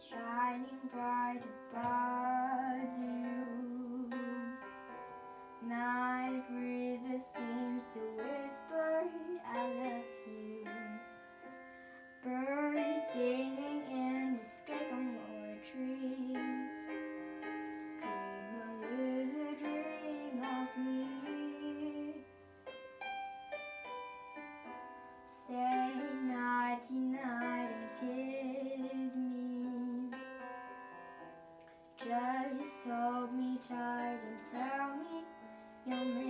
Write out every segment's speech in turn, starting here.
shining bright above you. Night breezes seems to whisper, I love you. Birds Yummy.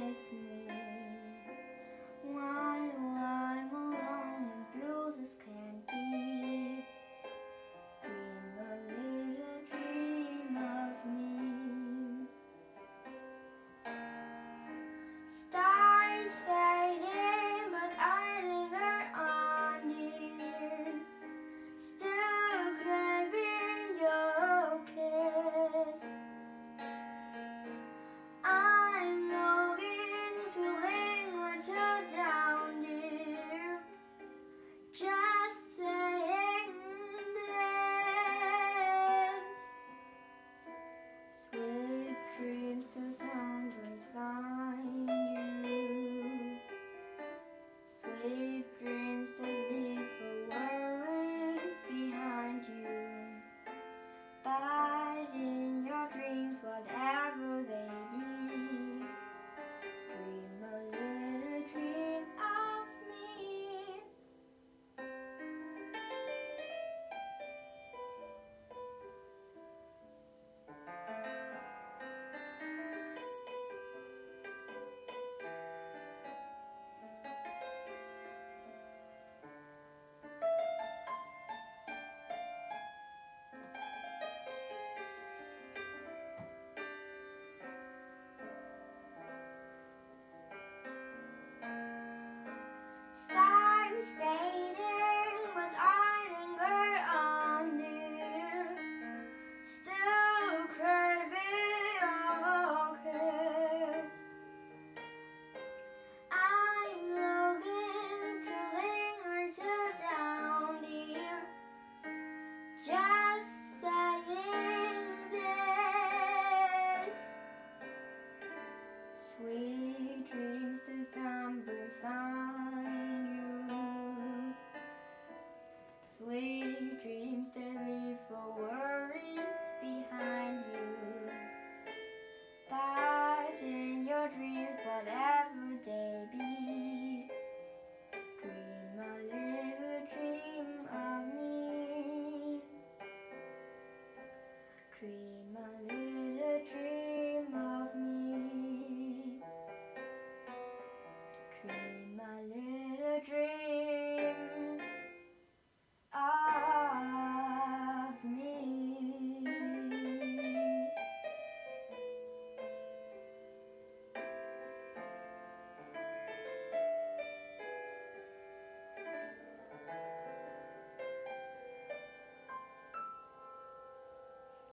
Sweet dreams, December's find you. Sweet dreams that leave for.